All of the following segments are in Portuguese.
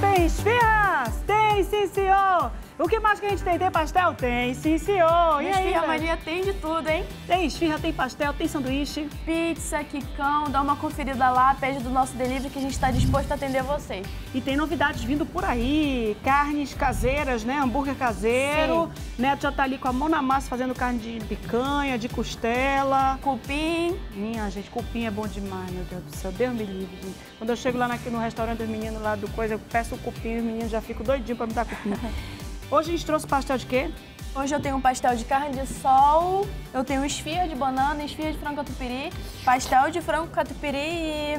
Tem esfirras? Tem, sim, senhor! O que mais que a gente tem? Tem pastel? Tem, sim, senhor! E, e aí, Esfirra Mania tem de tudo, hein? Tem esfirra, tem pastel, tem sanduíche. Pizza, quicão, dá uma conferida lá, pede do nosso delivery que a gente está disposto a atender vocês. E tem novidades vindo por aí, carnes caseiras, né? Hambúrguer caseiro. Sim. Neto já tá ali com a mão na massa fazendo carne de picanha, de costela. Cupim. Minha gente, cupim é bom demais, meu Deus do céu. Deus me livre, gente. Quando eu chego lá no restaurante dos meninos lá do coisa, eu peço o cupim, os meninos já ficam doidinhos pra me dar cupim. Hoje a gente trouxe pastel de quê? Hoje eu tenho um pastel de carne de sol, eu tenho esfirra de banana, esfirra de frango catupiry, pastel de frango catupiry e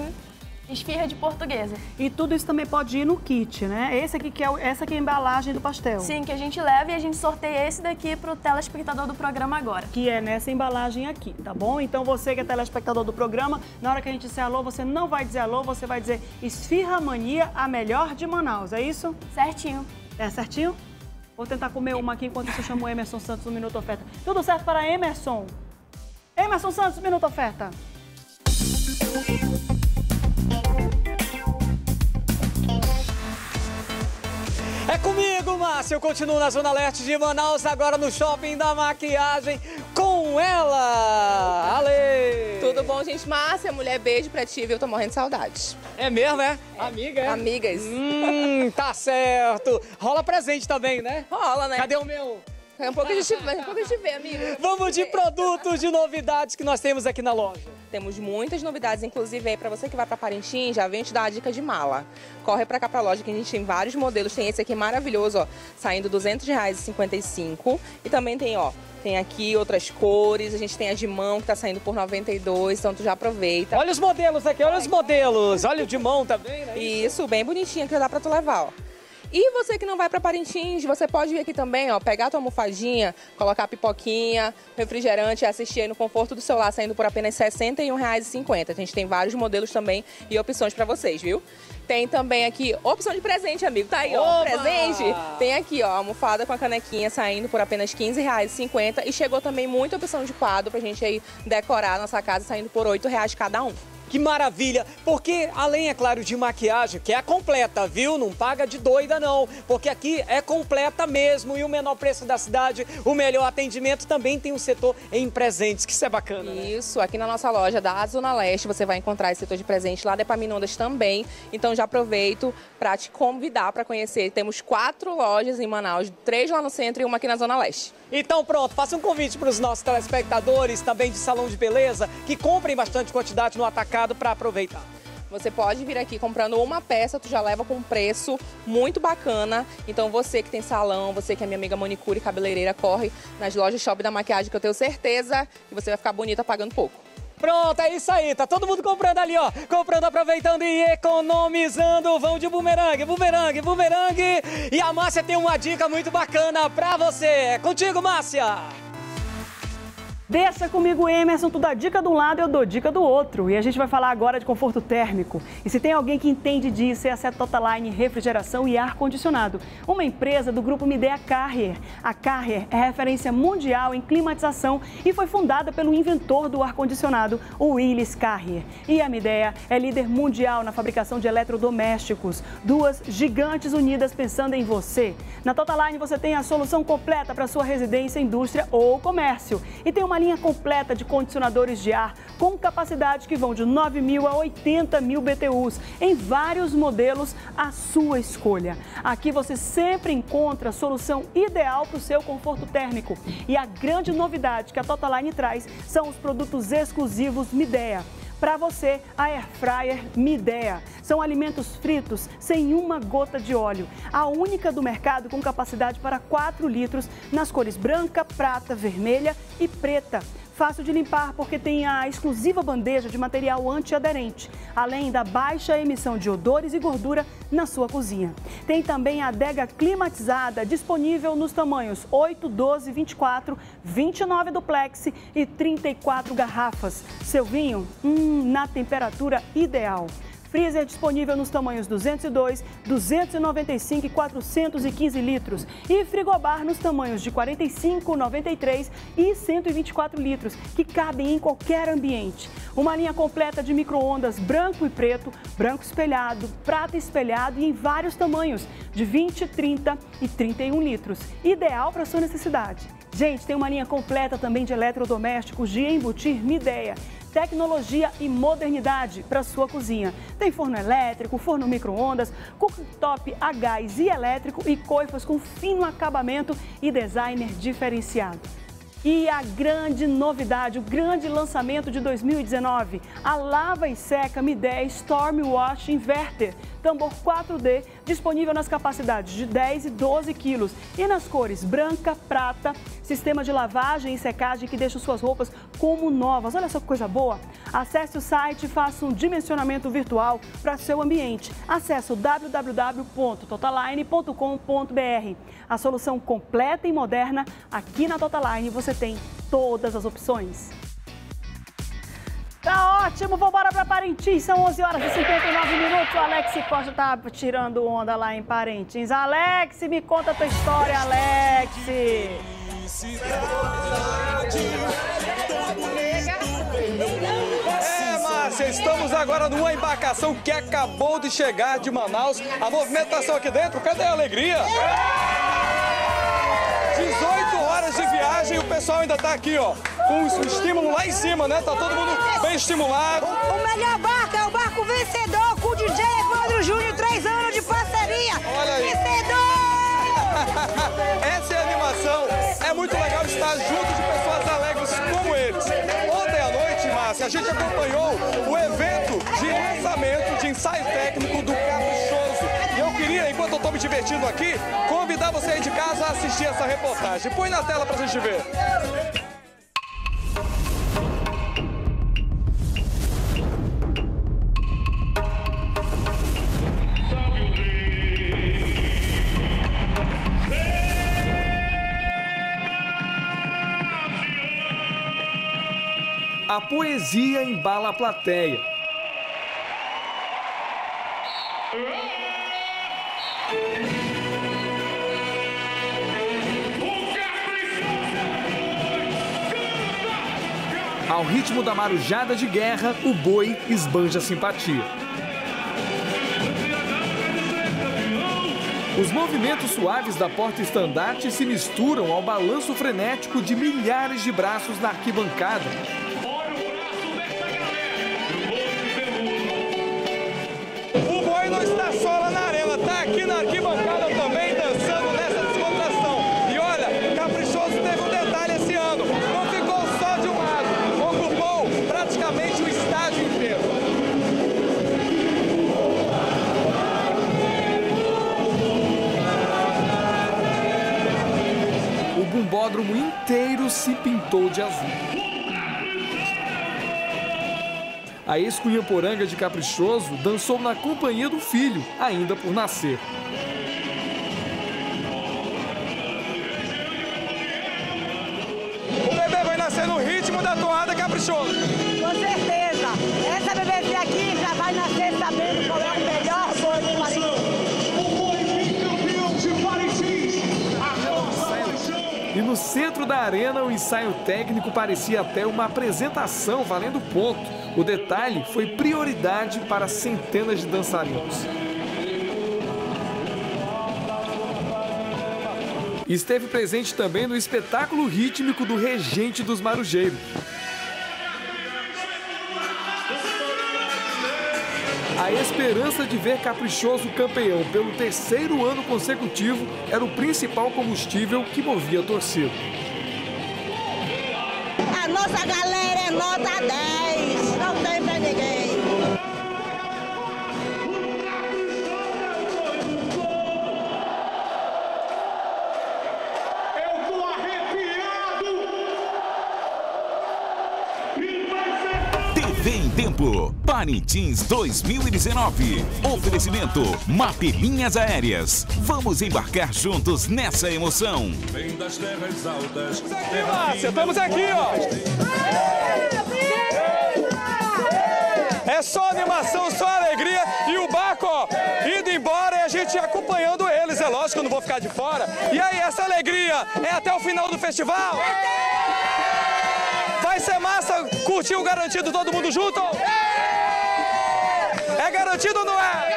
esfirra de portuguesa. E tudo isso também pode ir no kit, né? Esse aqui que é, essa aqui é a embalagem do pastel. Sim, que a gente leva e a gente sorteia esse daqui para o telespectador do programa agora. Que é nessa embalagem aqui, tá bom? Então você que é telespectador do programa, na hora que a gente disser alô, você não vai dizer alô, você vai dizer Esfirra Mania, a melhor de Manaus, é isso? Certinho. É certinho? Vou tentar comer uma aqui enquanto você chama o Emerson Santos no Minuto Oferta. Tudo certo para Emerson? Emerson Santos, Minuto Oferta. É comigo, Márcio. Eu continuo na Zona Leste de Manaus, agora no Shopping da Maquiagem, com ela, Ale. Tudo bom, gente? Márcia, mulher, beijo pra ti, viu? Tô morrendo de saudades. É mesmo, é? Amiga, é? Amigas. Hum, tá certo. Rola presente também, né? Rola, né? Cadê o meu? É um pouco de te, um pouco de ver, amigo. Vamos de produtos, de novidades que nós temos aqui na loja. Temos muitas novidades, inclusive aí para você que vai para Parintins, já vem te dar a dica de mala. Corre para cá para a loja que a gente tem vários modelos, tem esse aqui maravilhoso, ó, saindo R$ 200,55 e também tem, ó, tem aqui outras cores, a gente tem a de mão que tá saindo por 92, então tu já aproveita. Olha os modelos aqui, olha os modelos. Olha o de mão também, né? Isso, bem bonitinho que dá para tu levar, ó. E você que não vai para Parintins, você pode vir aqui também, ó, pegar a tua almofadinha, colocar a pipoquinha, refrigerante e assistir aí no conforto do celular, saindo por apenas R$ 61,50. A gente tem vários modelos também e opções para vocês, viu? Tem também aqui opção de presente, amigo. Tá aí, ó, Oba! presente. Tem aqui, ó, almofada com a canequinha saindo por apenas R$ 15,50 e chegou também muita opção de quadro pra gente aí decorar nossa casa saindo por R$ 8,00 cada um. Que maravilha! Porque além, é claro, de maquiagem, que é completa, viu? Não paga de doida, não. Porque aqui é completa mesmo. E o menor preço da cidade, o melhor atendimento, também tem um setor em presentes, que isso é bacana, né? Isso, aqui na nossa loja da Zona Leste, você vai encontrar esse setor de presente lá da Epaminondas também. Então já aproveito para te convidar para conhecer. Temos quatro lojas em Manaus, três lá no centro e uma aqui na Zona Leste. Então pronto, faça um convite para os nossos telespectadores, também de salão de beleza, que comprem bastante quantidade no atacado para aproveitar. Você pode vir aqui comprando uma peça, tu já leva com um preço muito bacana. Então você que tem salão, você que é minha amiga manicure e cabeleireira, corre nas lojas Shop da Maquiagem que eu tenho certeza que você vai ficar bonita pagando pouco. Pronto, é isso aí. Tá todo mundo comprando ali, ó. Comprando, aproveitando e economizando. Vão de bumerangue, bumerangue, bumerangue. E a Márcia tem uma dica muito bacana pra você. É contigo, Márcia. Deixa comigo, Emerson, tu dá dica de um lado, eu dou dica do outro. E a gente vai falar agora de conforto térmico. E se tem alguém que entende disso, essa é a Totaline Refrigeração e Ar-Condicionado, uma empresa do grupo Midea Carrier. A Carrier é referência mundial em climatização e foi fundada pelo inventor do ar-condicionado, o Willis Carrier. E a Midea é líder mundial na fabricação de eletrodomésticos. Duas gigantes unidas pensando em você. Na Totaline você tem a solução completa para sua residência, indústria ou comércio. E tem uma uma linha completa de condicionadores de ar com capacidade que vão de 9 mil a 80 mil BTUs em vários modelos à sua escolha. Aqui você sempre encontra a solução ideal para o seu conforto térmico. E a grande novidade que a Totaline traz são os produtos exclusivos Midea. Para você, a Air Fryer Midea. São alimentos fritos sem uma gota de óleo. A única do mercado com capacidade para 4 litros nas cores branca, prata, vermelha e preta. Fácil de limpar porque tem a exclusiva bandeja de material antiaderente, além da baixa emissão de odores e gordura na sua cozinha. Tem também a adega climatizada disponível nos tamanhos 8, 12, 24, 29 duplex e 34 garrafas. Seu vinho, hum, na temperatura ideal Freezer disponível nos tamanhos 202, 295 e 415 litros. E frigobar nos tamanhos de 45, 93 e 124 litros, que cabem em qualquer ambiente. Uma linha completa de micro-ondas branco e preto, branco espelhado, prata espelhado e em vários tamanhos, de 20, 30 e 31 litros. Ideal para sua necessidade. Gente, tem uma linha completa também de eletrodomésticos de embutir Mideia tecnologia e modernidade para sua cozinha. Tem forno elétrico, forno micro-ondas, cooktop a gás e elétrico e coifas com fino acabamento e designer diferenciado. E a grande novidade, o grande lançamento de 2019, a lava e seca Midea Storm Wash Inverter tambor 4D, disponível nas capacidades de 10 e 12 quilos e nas cores branca, prata, sistema de lavagem e secagem que deixa suas roupas como novas. Olha só que coisa boa! Acesse o site e faça um dimensionamento virtual para seu ambiente. Acesse www.totaline.com.br. A solução completa e moderna, aqui na Totaline você tem todas as opções. Tá ótimo, vambora pra Parintins, são 11 horas e 59 minutos. O Alex Costa tá tirando onda lá em Parintins. Alex, me conta a tua história, Alex. É, Márcia, estamos agora numa embarcação que acabou de chegar de Manaus. A movimentação aqui dentro, cadê a alegria? 18 horas de viagem e o pessoal ainda tá aqui, ó, com o estímulo lá em cima, né? Tá todo mundo bem estimulado. O melhor barco é o barco vencedor com o DJ Evandro Júnior, três anos de parceria. Olha aí. Vencedor! Essa é a animação. É muito legal estar junto de pessoas alegres como eles. Ontem à noite, Márcia, a gente acompanhou o evento de lançamento de ensaio técnico do Caprichoso. E eu queria, enquanto eu tô me divertindo aqui, convidar você aí de casa a assistir essa reportagem. Põe na tela pra gente ver. A poesia embala a plateia. Ao ritmo da marujada de guerra, o boi esbanja simpatia. Os movimentos suaves da porta-estandarte se misturam ao balanço frenético de milhares de braços na arquibancada. O bumbódromo inteiro se pintou de azul. A ex-cunhamporanga de Caprichoso dançou na companhia do filho, ainda por nascer. O bebê vai nascer no ritmo da toada Caprichoso. Centro da arena, o ensaio técnico parecia até uma apresentação valendo ponto. O detalhe foi prioridade para centenas de dançarinos. Esteve presente também no espetáculo rítmico do Regente dos Marujeiros. Esperança de ver Caprichoso campeão pelo terceiro ano consecutivo era o principal combustível que movia a torcida. Ser TV em Tempo. Parintins 2019. Oferecimento Mapelinhas Aéreas. Vamos embarcar juntos nessa emoção. bem das terras altas. Márcia, estamos aqui, ó. É só animação, só alegria e o barco, ó, indo embora e a gente acompanhando eles. É lógico eu não vou ficar de fora. E aí, essa alegria é até o final do festival? Vai ser massa curtir o garantido todo mundo junto? É garantido ou não é?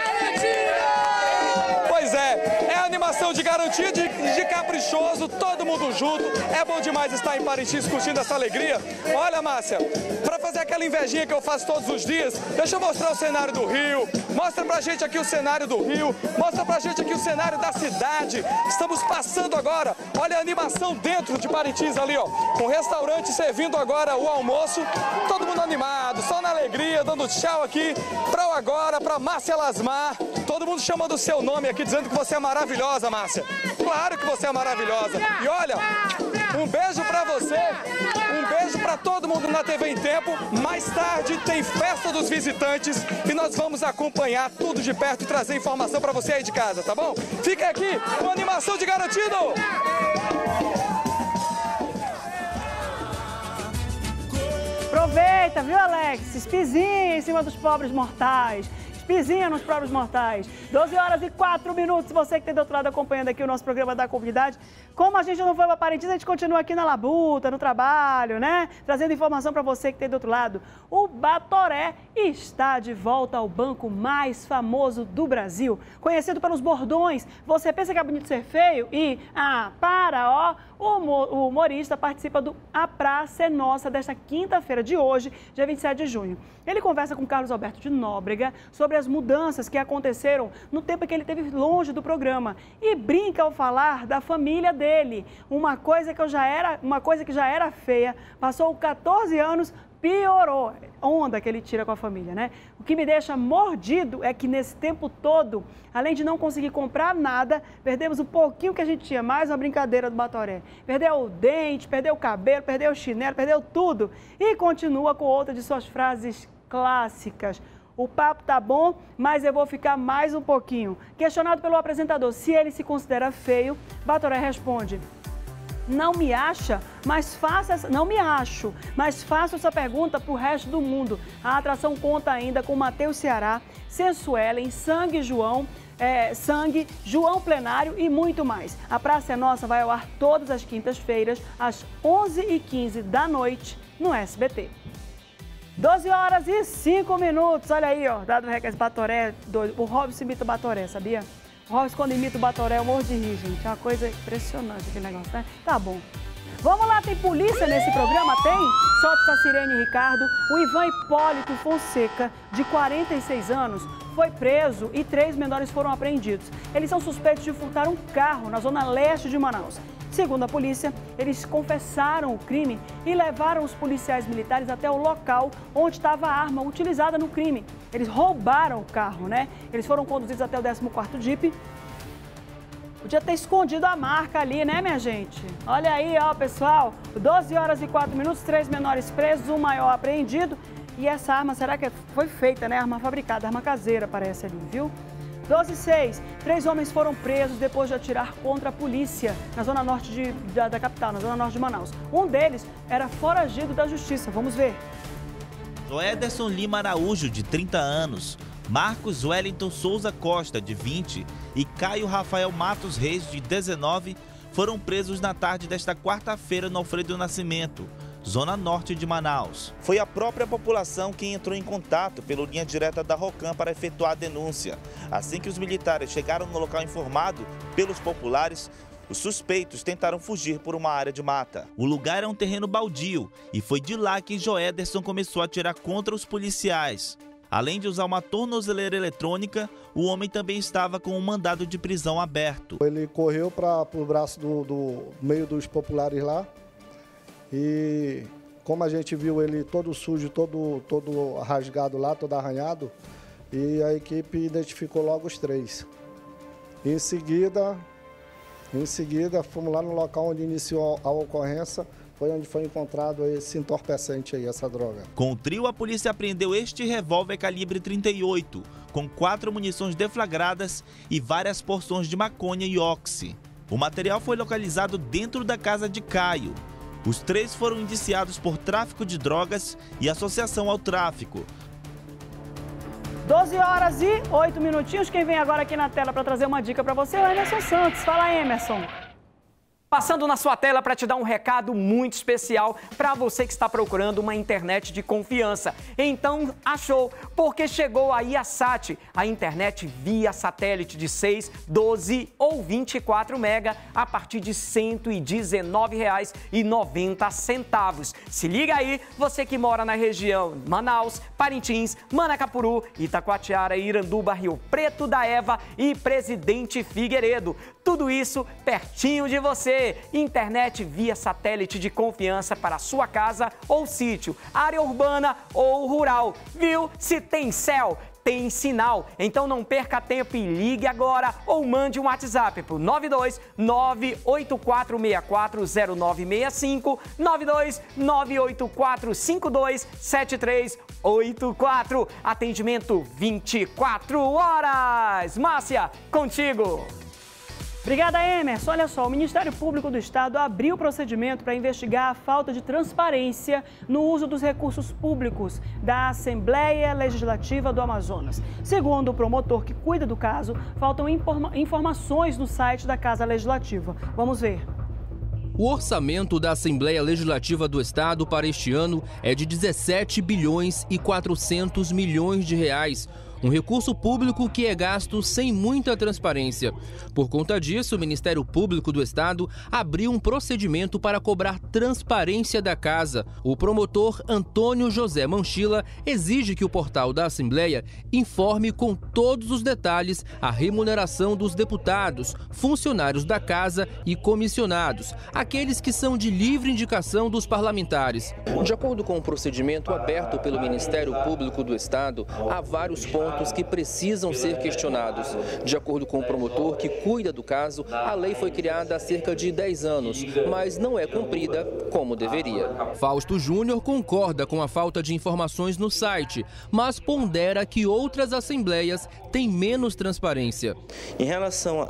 Pois é, é animação de garantia, de, de caprichoso, todo mundo junto. É bom demais estar em Parintins curtindo essa alegria. Olha, Márcia, para fazer aquela invejinha que eu faço todos os dias, deixa eu mostrar o cenário do Rio. Mostra pra gente aqui o cenário do Rio. Mostra pra gente aqui o cenário da cidade. Estamos passando agora, olha a animação dentro de Parintins ali, ó. Com o restaurante servindo agora o almoço. Todo mundo animado, só na alegria, dando tchau aqui pra o agora, pra Márcia Lasmar. Todo mundo chamando o seu nome aqui, dizendo que você é maravilhosa, Márcia. Claro que você é maravilhosa. E olha, um beijo pra você, um beijo pra todo mundo na TV em Tempo. Mais tarde tem festa dos visitantes e nós vamos acompanhar tudo de perto e trazer informação pra você aí de casa, tá bom? Fica aqui com animação de garantido. Aproveita, viu, Alex? Espizinha em cima dos pobres mortais. Espizinha nos pobres mortais. 12 horas e 4 minutos. Você que tem do outro lado acompanhando aqui o nosso programa da comunidade. Como a gente não foi para Parintins, a gente continua aqui na labuta, no trabalho, né? Trazendo informação para você que tem do outro lado. O Batoré está de volta ao banco mais famoso do Brasil. Conhecido pelos bordões. Você pensa que é bonito ser feio? E, ah, para, ó. O humorista participa do A Praça é Nossa desta quinta-feira de hoje, dia 27 de junho. Ele conversa com Carlos Alberto de Nóbrega sobre as mudanças que aconteceram no tempo em que ele esteve longe do programa e brinca ao falar da família dele. Uma coisa que eu já era, uma coisa que já era feia, passou 14 anos, piorou. Onda que ele tira com a família, né? O que me deixa mordido é que nesse tempo todo, além de não conseguir comprar nada, perdemos o pouquinho que a gente tinha, mais uma brincadeira do Batoré. Perdeu o dente, perdeu o cabelo, perdeu o chinelo, perdeu tudo. E continua com outra de suas frases clássicas. O papo tá bom, mas eu vou ficar mais um pouquinho. Questionado pelo apresentador se ele se considera feio, Batoré responde: não me acha, mas faça essa, não me acho, mas faço essa pergunta para o resto do mundo. A atração conta ainda com Matheus Ceará, Sensuelen, Sangue João, é, Sangue, João Plenário e muito mais. A Praça é Nossa vai ao ar todas as quintas-feiras, às 11h15 da noite, no SBT. 12 horas e 5 minutos. Olha aí, ó. Dado recado Batoré. doido. O Robson imita o Batoré, sabia? O Robson, quando imita o Batoré, eu morro de rir, gente. É uma coisa impressionante aquele negócio, né? Tá bom. Vamos lá, tem polícia nesse programa? Tem? Solta essa sirene, Ricardo. O Ivan Hipólito Fonseca, de 46 anos, foi preso e três menores foram apreendidos. Eles são suspeitos de furtar um carro na zona leste de Manaus. Segundo a polícia, eles confessaram o crime e levaram os policiais militares até o local onde estava a arma utilizada no crime. Eles roubaram o carro, né? Eles foram conduzidos até o 14º Jeep. Podia ter escondido a marca ali, né, minha gente? Olha aí, ó, pessoal. 12 horas e 4 minutos, três menores presos, um maior apreendido. E essa arma, será que foi feita, né? Arma fabricada, arma caseira, parece ali, viu? 12 e 6. Três homens foram presos depois de atirar contra a polícia na zona norte de- da, da capital, na zona norte de Manaus. Um deles era foragido da justiça. Vamos ver. Joederson Lima Araújo, de 30 anos, Marcos Wellington Souza Costa, de 20, e Caio Rafael Matos Reis, de 19, foram presos na tarde desta quarta-feira no Alfredo Nascimento, zona norte de Manaus. Foi a própria população quem entrou em contato pela linha direta da Rocam para efetuar a denúncia. Assim que os militares chegaram no local informado pelos populares, os suspeitos tentaram fugir por uma área de mata. O lugar é um terreno baldio e foi de lá que Joederson começou a atirar contra os policiais. Além de usar uma tornozeleira eletrônica, o homem também estava com um mandado de prisão aberto. Ele correu para o braço do, do meio dos populares lá e como a gente viu ele todo sujo, todo, todo rasgado lá, todo arranhado, e a equipe identificou logo os três. Em seguida, em seguida fomos lá no local onde iniciou a ocorrência, foi onde foi encontrado esse entorpecente aí, essa droga. Com o trio, a polícia apreendeu este revólver calibre 38, com quatro munições deflagradas e várias porções de maconha e oxi. O material foi localizado dentro da casa de Caio. Os três foram indiciados por tráfico de drogas e associação ao tráfico. 12 horas e 8 minutinhos. Quem vem agora aqui na tela para trazer uma dica para você é o Emerson Santos. Fala, Emerson. Passando na sua tela para te dar um recado muito especial para você que está procurando uma internet de confiança. Então, achou, porque chegou aí a SAT, a internet via satélite de 6, 12 ou 24 mega a partir de R$ 119,90. Se liga aí, você que mora na região Manaus, Parintins, Manacapuru, Itacoatiara, Iranduba, Rio Preto da Eva e Presidente Figueiredo. Tudo isso pertinho de você. Internet via satélite de confiança para sua casa ou sítio, área urbana ou rural. Viu? Se tem céu, tem sinal. Então não perca tempo e ligue agora ou mande um WhatsApp para o 92 984640965 92 984527384. Atendimento 24 horas. Márcia, contigo. Obrigada, Emerson. Olha só, o Ministério Público do Estado abriu procedimento para investigar a falta de transparência no uso dos recursos públicos da Assembleia Legislativa do Amazonas. Segundo o promotor que cuida do caso, faltam informa informações no site da Casa Legislativa. Vamos ver. O orçamento da Assembleia Legislativa do Estado para este ano é de 17 bilhões e 400 milhões de reais um recurso público que é gasto sem muita transparência. Por conta disso, o Ministério Público do Estado abriu um procedimento para cobrar transparência da casa. O promotor Antônio José Manchila exige que o portal da Assembleia informe com todos os detalhes a remuneração dos deputados, funcionários da casa e comissionados, aqueles que são de livre indicação dos parlamentares. De acordo com o procedimento aberto pelo Ministério Público do Estado, há vários pontos pontos que precisam ser questionados. De acordo com o promotor que cuida do caso, a lei foi criada há cerca de 10 anos, mas não é cumprida como deveria. Fausto Júnior concorda com a falta de informações no site, mas pondera que outras assembleias têm menos transparência. Em relação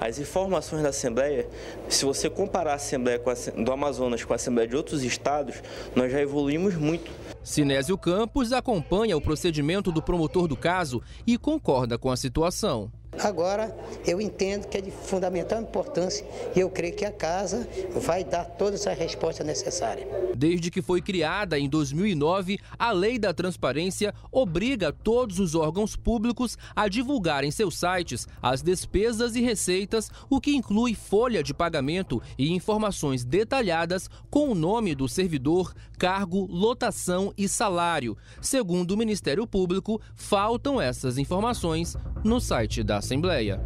às informações da Assembleia, se você comparar a Assembleia do Amazonas com a Assembleia de outros estados, nós já evoluímos muito. Sinésio Campos acompanha o procedimento do promotor do caso e concorda com a situação. Agora, eu entendo que é de fundamental importância e eu creio que a casa vai dar todas as respostas necessárias. Desde que foi criada em 2009, a Lei da Transparência obriga todos os órgãos públicos a divulgar em seus sites as despesas e receitas, o que inclui folha de pagamento e informações detalhadas com o nome do servidor, cargo, lotação e salário. Segundo o Ministério Público, faltam essas informações no site da Assembleia.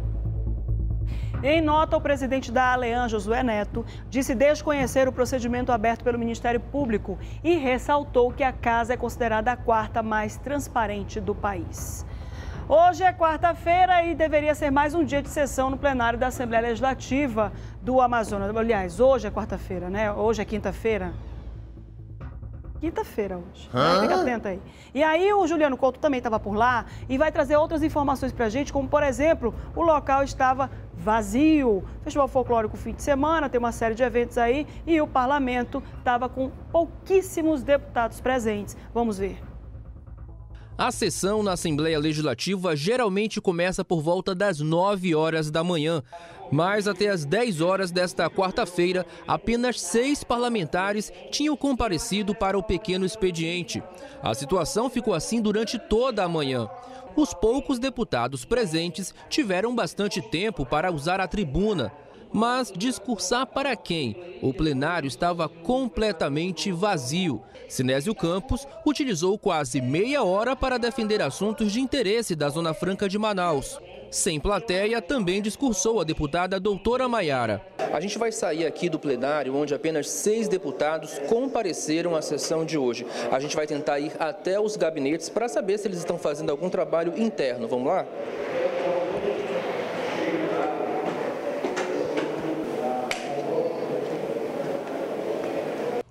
Em nota, o presidente da Alean, Josué Neto, disse desconhecer o procedimento aberto pelo Ministério Público e ressaltou que a casa é considerada a quarta mais transparente do país. Hoje é quarta-feira e deveria ser mais um dia de sessão no plenário da Assembleia Legislativa do Amazonas. Aliás, hoje é quarta-feira, né? Hoje é quinta-feira quinta-feira hoje. Né? Fica atento aí. E aí o Juliano Couto também estava por lá e vai trazer outras informações para a gente, como por exemplo, o local estava vazio. Festival Folclórico fim de semana, tem uma série de eventos aí e o parlamento estava com pouquíssimos deputados presentes. Vamos ver. A sessão na Assembleia Legislativa geralmente começa por volta das 9 horas da manhã. Mas até as 10 horas desta quarta-feira, apenas seis parlamentares tinham comparecido para o pequeno expediente. A situação ficou assim durante toda a manhã. Os poucos deputados presentes tiveram bastante tempo para usar a tribuna. Mas discursar para quem? O plenário estava completamente vazio. Sinésio Campos utilizou quase meia hora para defender assuntos de interesse da Zona Franca de Manaus. Sem plateia, também discursou a deputada doutora Maiara. A gente vai sair aqui do plenário, onde apenas seis deputados compareceram à sessão de hoje. A gente vai tentar ir até os gabinetes para saber se eles estão fazendo algum trabalho interno. Vamos lá?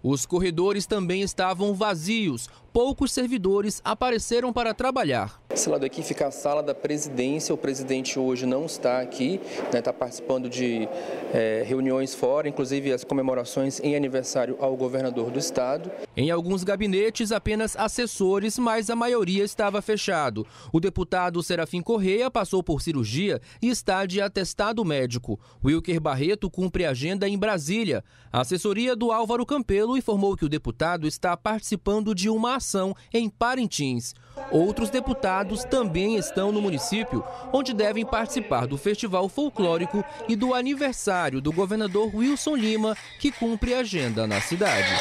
Os corredores também estavam vazios. Poucos servidores apareceram para trabalhar. Esse lado aqui fica a sala da presidência. O presidente hoje não está aqui, está participando de é, reuniões fora, inclusive as comemorações em aniversário ao governador do estado. Em alguns gabinetes, apenas assessores, mas a maioria estava fechado. O deputado Serafim Correia passou por cirurgia e está de atestado médico. Wilker Barreto cumpre agenda em Brasília. A assessoria do Álvaro Campelo informou que o deputado está participando de uma ação em Parintins. Outros deputados também estão no município, onde devem participar do festival folclórico e do aniversário do governador Wilson Lima, que cumpre agenda na cidade.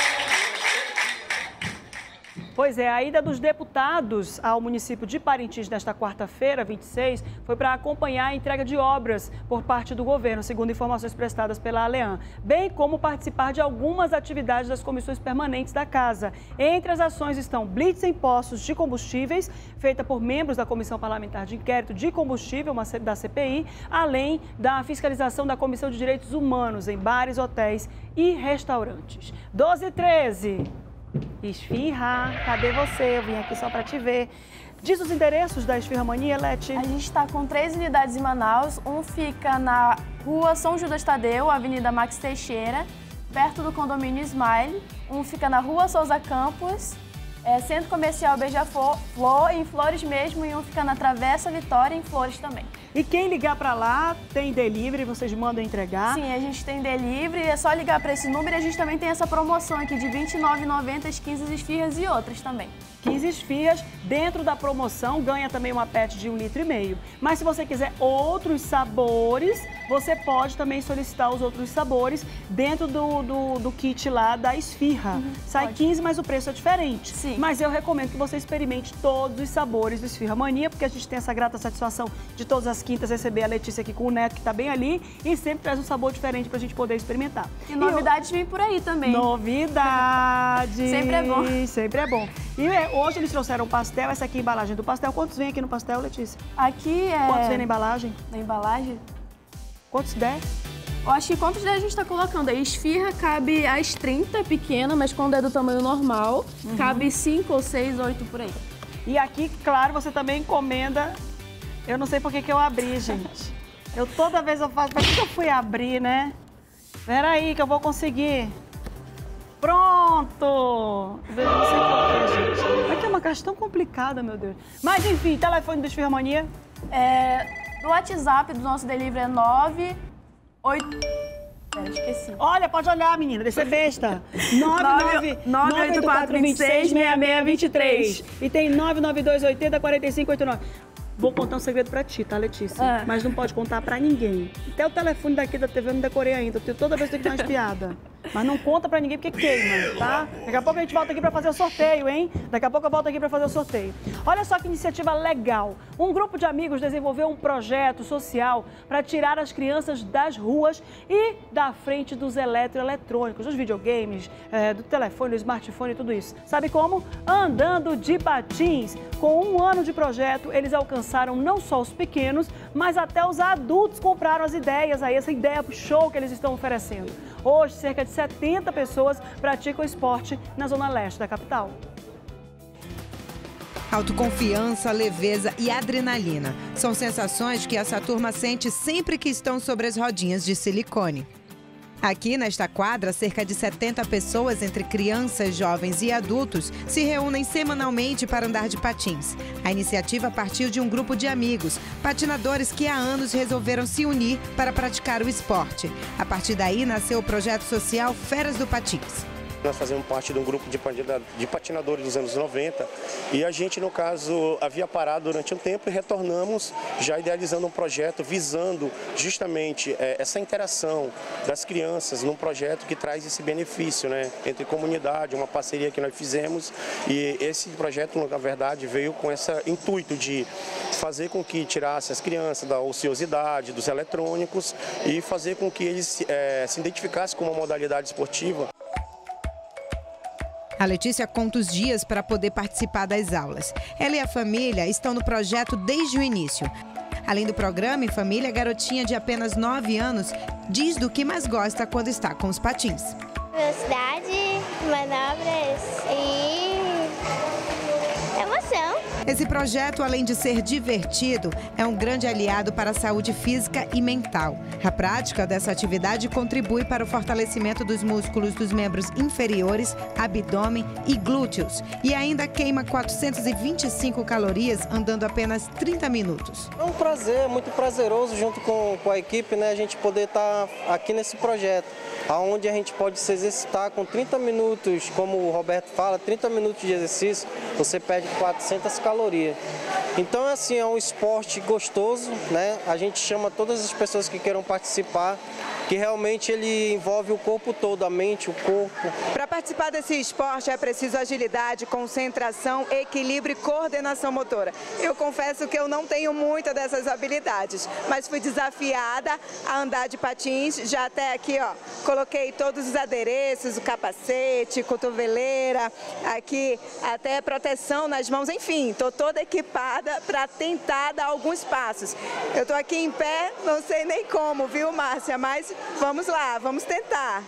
Pois é, a ida dos deputados ao município de Parintins nesta quarta-feira, 26, foi para acompanhar a entrega de obras por parte do governo, segundo informações prestadas pela Alean, bem como participar de algumas atividades das comissões permanentes da casa. Entre as ações estão blitz em postos de combustíveis, feita por membros da Comissão Parlamentar de Inquérito de Combustível, da CPI, além da fiscalização da Comissão de Direitos Humanos em bares, hotéis e restaurantes. 12 e 13. Esfirra, cadê você? Eu vim aqui só para te ver. Diz os endereços da Esfirra Mania, Leti. A gente está com três unidades em Manaus. Um fica na rua São Judas Tadeu, Avenida Max Teixeira, perto do condomínio Smile. Um fica na rua Souza Campos, é, Centro Comercial Beija-Flor, em Flores mesmo, e um fica na Travessa Vitória, em Flores também. E quem ligar para lá, tem delivery, vocês mandam entregar? Sim, a gente tem delivery, é só ligar para esse número e a gente também tem essa promoção aqui de R$ 29,90 as 15 esfirras e outras também. 15 esfias. Dentro da promoção ganha também uma PET de um litro e meio. Mas se você quiser outros sabores, você pode também solicitar os outros sabores dentro do, do, do kit lá da esfirra. Uhum, Sai pode. 15, mas o preço é diferente. Sim. Mas eu recomendo que você experimente todos os sabores do Esfirra Mania, porque a gente tem essa grata satisfação de todas as quintas receber a Letícia aqui com o Neto, que está bem ali, e sempre traz um sabor diferente para a gente poder experimentar. E novidades e eu... vêm por aí também. Novidades! sempre é bom. Sempre é bom. E é, hoje eles trouxeram pastel, essa aqui é a embalagem do pastel. Quantos vem aqui no pastel, Letícia? Aqui é... Quantos vem na embalagem? Na embalagem? Quantos 10? Eu acho que quantos 10 a gente tá colocando? A esfirra cabe às 30, pequena, mas quando é do tamanho normal, uhum. cabe 5 ou 6, 8 por aí. E aqui, claro, você também encomenda... Eu não sei por que, que eu abri, gente. Eu toda vez eu faço... Pra que, que eu fui abrir, né? Peraí, que eu vou conseguir. Pronto! Não sei porquê, gente. Mas que é uma caixa tão complicada, meu Deus. Mas enfim, telefone do Esfirmania. É, do WhatsApp do nosso delivery é 9... 8... Pera, esqueci. Olha, pode olhar, menina, deixa ser besta. 984266623. E tem 992804589. Vou contar um segredo pra ti, tá, Letícia? Ah. Mas não pode contar pra ninguém. Até o telefone daqui da TV eu não decorei ainda. Toda vez tem que dar uma espiada. Mas não conta pra ninguém porque queima, tá? Daqui a pouco a gente volta aqui pra fazer o sorteio, hein? Daqui a pouco eu volto aqui pra fazer o sorteio. Olha só que iniciativa legal. Um grupo de amigos desenvolveu um projeto social para tirar as crianças das ruas e da frente dos eletroeletrônicos, dos videogames, é, do telefone, do smartphone e tudo isso. Sabe como? Andando de patins. Com um ano de projeto, eles alcançaram não só os pequenos, mas até os adultos compraram as ideias aí, essa ideia show que eles estão oferecendo. Hoje, cerca de 70 pessoas praticam esporte na zona leste da capital. Autoconfiança, leveza e adrenalina são sensações que essa turma sente sempre que estão sobre as rodinhas de silicone. Aqui nesta quadra, cerca de 70 pessoas, entre crianças, jovens e adultos, se reúnem semanalmente para andar de patins. A iniciativa partiu de um grupo de amigos, patinadores que há anos resolveram se unir para praticar o esporte. A partir daí nasceu o projeto social Feras do Patins. Nós fazemos parte de um grupo de patinadores dos anos 90 e a gente, no caso, havia parado durante um tempo e retornamos já idealizando um projeto visando justamente é, essa interação das crianças num projeto que traz esse benefício né, entre comunidade, uma parceria que nós fizemos e esse projeto, na verdade, veio com esse intuito de fazer com que tirasse as crianças da ociosidade, dos eletrônicos e fazer com que eles é, se identificassem com uma modalidade esportiva. A Letícia conta os dias para poder participar das aulas. Ela e a família estão no projeto desde o início. Além do programa em família, a garotinha de apenas 9 anos diz do que mais gosta quando está com os patins. Velocidade, manobras e. Esse projeto, além de ser divertido, é um grande aliado para a saúde física e mental. A prática dessa atividade contribui para o fortalecimento dos músculos dos membros inferiores, abdômen e glúteos e ainda queima 425 calorias andando apenas 30 minutos. É um prazer, muito prazeroso junto com, a equipe, né, a gente poder estar aqui nesse projeto, aonde a gente pode se exercitar com 30 minutos, como o Roberto fala, 30 minutos de exercício, você perde 400 calorias. Então, assim, é um esporte gostoso, né? A gente chama todas as pessoas que queiram participar, que realmente ele envolve o corpo todo, a mente, o corpo. Para participar desse esporte é preciso agilidade, concentração, equilíbrio e coordenação motora. Eu confesso que eu não tenho muita dessas habilidades, mas fui desafiada a andar de patins, já até aqui, ó, coloquei todos os adereços, o capacete, cotoveleira, aqui até proteção nas mãos, enfim, estou toda equipada para tentar dar alguns passos. Eu estou aqui em pé, não sei nem como, viu, Márcia? Mas vamos lá, vamos tentar.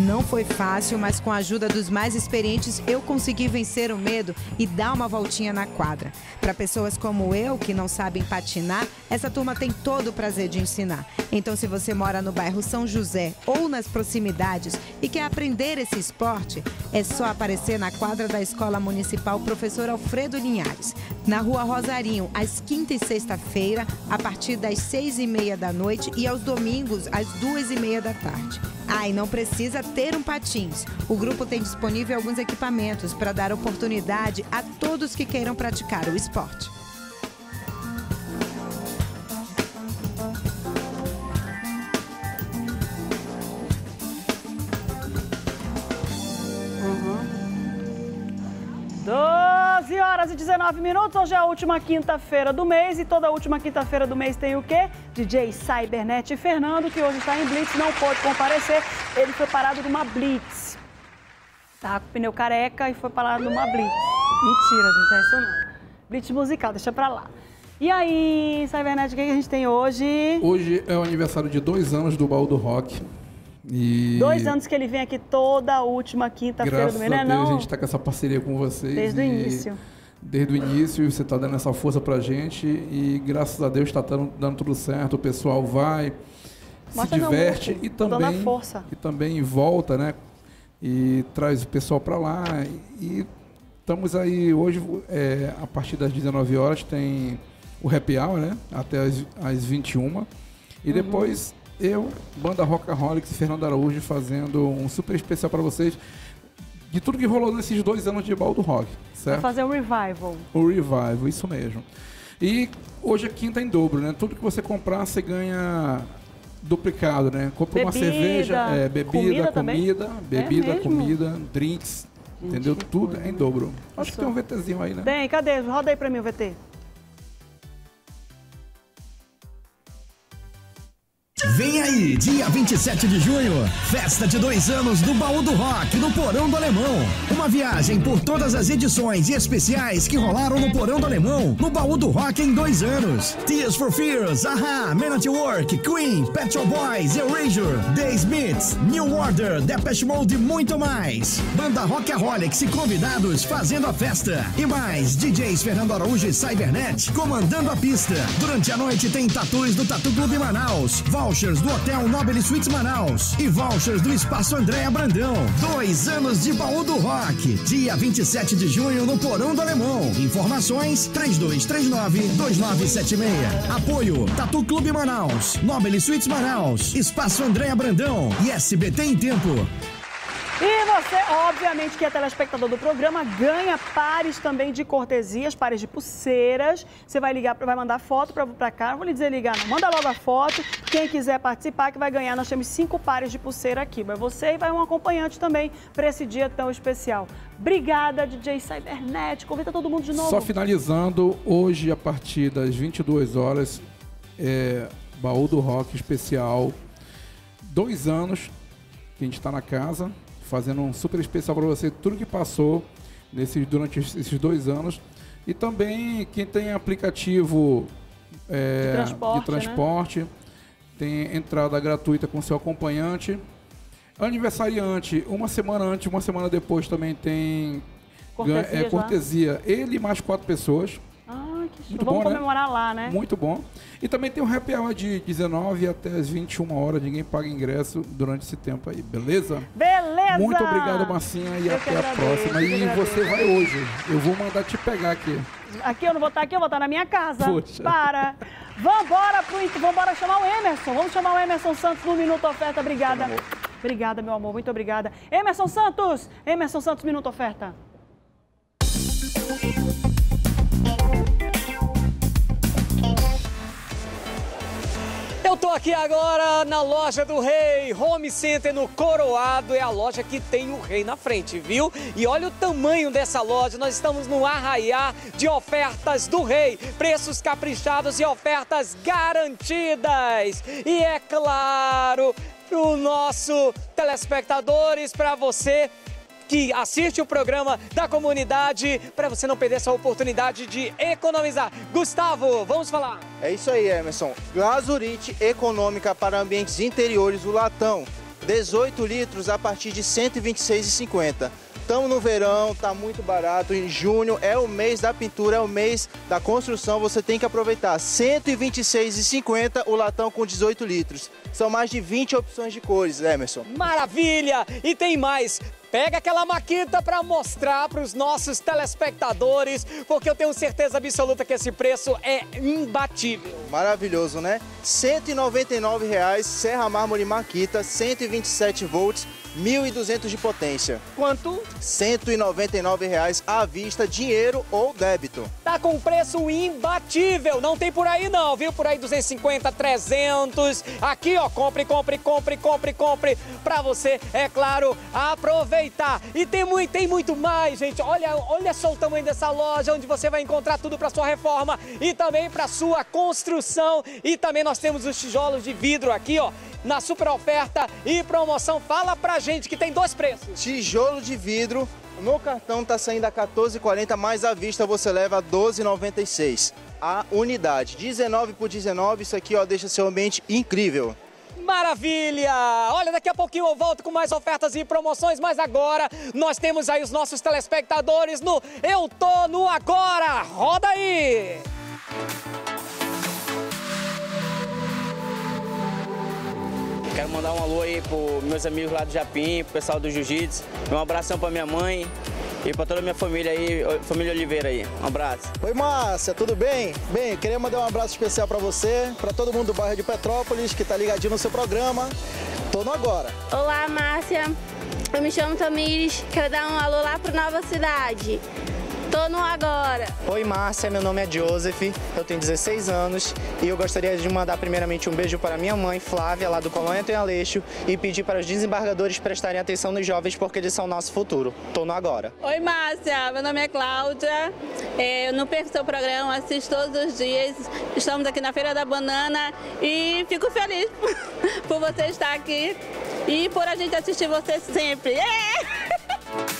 Não foi fácil, mas com a ajuda dos mais experientes eu consegui vencer o medo e dar uma voltinha na quadra. Para pessoas como eu, que não sabem patinar, essa turma tem todo o prazer de ensinar. Então, se você mora no bairro São José ou nas proximidades e quer aprender esse esporte, é só aparecer na quadra da Escola Municipal Professor Alfredo Linhares, na rua Rosarinho, às quinta e sexta-feira, a partir das seis e meia da noite e aos domingos, às duas e meia da tarde. Ah, e não precisa ter um patins. O grupo tem disponível alguns equipamentos para dar oportunidade a todos que queiram praticar o esporte. Horas e 19 minutos. Hoje é a última quinta-feira do mês e toda última quinta-feira do mês tem o quê? DJ Cybernet Fernando, que hoje está em Blitz, não pôde comparecer. Ele foi parado numa Blitz. Tá com o pneu careca e foi parado numa Blitz. Mentira, gente, é isso não. Blitz musical, deixa pra lá. E aí, Cybernet, o que a gente tem hoje? Hoje é o aniversário de dois anos do Baú do Rock. E Dois anos que ele vem aqui toda a última quinta-feira do mês, né? Não? a gente está com essa parceria com vocês. Desde o e início. Desde o início, você está dando essa força pra gente e graças a Deus está dando, dando tudo certo. O pessoal vai, Mostra se diverte e a também, força. e também volta, né? E traz o pessoal para lá. E estamos aí hoje, é, a partir das 19 horas, tem o happy hour, né? Até as, as 21. E Uhum. depois eu, banda Rockaholics e Fernando Araújo, fazendo um super especial para vocês de tudo que rolou nesses dois anos de baldo rock, certo? fazer um revival. O Revival, isso mesmo. E hoje é quinta em dobro, né? Tudo que você comprar, você ganha duplicado, né? Compra uma Bebida, cerveja, é, bebida, comida comida, É bebida, mesmo? comida, drinks, entendeu? Tudo é em dobro. Acho que tem um VTzinho aí, né? Tem, cadê? Roda aí pra mim o VT. Vem aí, dia 27 de junho, festa de dois anos do Baú do Rock no Porão do Alemão. Uma viagem por todas as edições e especiais que rolaram no Porão do Alemão, no Baú do Rock em dois anos. Tears for Fears, Aha, Men at Work, Queen, Pet Shop Boys, Erasure, The Smiths, New Order, Depeche Mode e muito mais. Banda Rockaholics e convidados fazendo a festa. E mais, DJs Fernando Araújo e Cybernet comandando a pista. Durante a noite tem tatus do Tatu Clube Manaus, vouchers do Hotel Nobel Suites Manaus e vouchers do Espaço Andréa Brandão. Dois anos de baú do rock. Dia 27 de junho no Porão do Alemão. Informações 3239-2976. Apoio Tatu Clube Manaus, Nobel Suites Manaus, Espaço Andréa Brandão e SBT em Tempo. E você, obviamente, que é telespectador do programa, ganha pares também de cortesias, pares de pulseiras. Você vai ligar, vai mandar foto pra, pra cá. Vou lhe dizer ligar, não. Manda logo a foto. Quem quiser participar, que vai ganhar. Nós temos cinco pares de pulseira aqui. Vai você e vai um acompanhante também para esse dia tão especial. Obrigada, DJ Cybernet. Convida todo mundo de novo. Só finalizando, hoje a partir das 22 horas, é, Baú do Rock especial. Dois anos que a gente está na casa, fazendo um super especial para você, tudo que passou nesses, durante esses dois anos. E também quem tem aplicativo é, De transporte, de transporte, tem entrada gratuita com seu acompanhante. Aniversariante, uma semana antes, uma semana depois também tem Cortesias é cortesia. Ele e mais quatro pessoas. Muito Vamos bom, né? comemorar lá, né? Muito bom. E também tem o happy hour de 19 até as 21 horas. Ninguém paga ingresso durante esse tempo aí, beleza? Beleza! Muito obrigado, Marcinha, e Eu até a próxima. E você vai hoje. Eu vou mandar te pegar aqui. Aqui eu não vou estar aqui, eu vou estar na minha casa. Poxa. Para. Vambora, pro, vambora chamar o Emerson. Vamos chamar o Emerson Santos no Minuto Oferta. Obrigada. Obrigada, meu amor. Muito obrigada. Emerson Santos. Emerson Santos, Minuto Oferta. Eu tô aqui agora na loja do Rei, Home Center no Coroado, é a loja que tem o Rei na frente, viu? E olha o tamanho dessa loja, nós estamos no arraiá de ofertas do Rei, preços caprichados e ofertas garantidas. E é claro, pro nosso telespectadores, para você que assiste o programa da comunidade, para você não perder essa oportunidade de economizar. Gustavo, vamos falar. É isso aí, Emerson. Glazurite econômica para ambientes interiores, o latão. 18 litros a partir de R$ 126,50. Estamos no verão, tá muito barato. Em junho é o mês da pintura, é o mês da construção. Você tem que aproveitar. R$ 126,50 o latão com 18 litros. São mais de 20 opções de cores, Emerson. Maravilha! E tem mais. Pega aquela maquita para mostrar para os nossos telespectadores, porque eu tenho certeza absoluta que esse preço é imbatível. Maravilhoso, né? 199 reais, Serra Mármore Maquita, 127 volts, 1.200 de potência. Quanto? 199 reais à vista, dinheiro ou débito. Tá com preço imbatível, não tem por aí não, viu? Por aí 250, 300. Aqui, ó, compre, compre, compre, compre, compre, pra você, é claro, aproveitar. E tem muito, tem muito mais, gente. Olha, olha só o tamanho dessa loja, onde você vai encontrar tudo pra sua reforma e também pra sua construção. E também nós temos os tijolos de vidro aqui, ó, na super oferta e promoção. Fala pra gente que tem dois preços. Tijolo de vidro, no cartão tá saindo a 14,40, mais à vista você leva a 12,96. A unidade, 19 por 19, isso aqui ó, deixa seu ambiente incrível. Maravilha! Olha, daqui a pouquinho eu volto com mais ofertas e promoções, mas agora nós temos aí os nossos telespectadores no Eu Tô no Agora! Roda aí! Mandar um alô aí pros meus amigos lá do Japim, pro pessoal do Jiu-Jitsu. Um abração pra minha mãe e pra toda a minha família aí, família Oliveira aí. Um abraço. Oi Márcia, tudo bem? Bem, queria mandar um abraço especial para você, para todo mundo do bairro de Petrópolis que tá ligadinho no seu programa. Tô no agora. Olá, Márcia. Eu me chamo Tamires. Quero dar um alô lá pro Nova Cidade. Tô no agora. Oi Márcia, meu nome é Joseph, eu tenho 16 anos e eu gostaria de mandar primeiramente um beijo para minha mãe Flávia, lá do Colônia Tem Aleixo, e pedir para os desembargadores prestarem atenção nos jovens porque eles são nosso futuro. Tô no agora. Oi, Márcia. Meu nome é Cláudia. É, Eu não perco seu programa, assisto todos os dias. Estamos aqui na Feira da Banana e fico feliz por você estar aqui e por a gente assistir você sempre. É!